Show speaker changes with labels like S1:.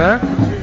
S1: Huh?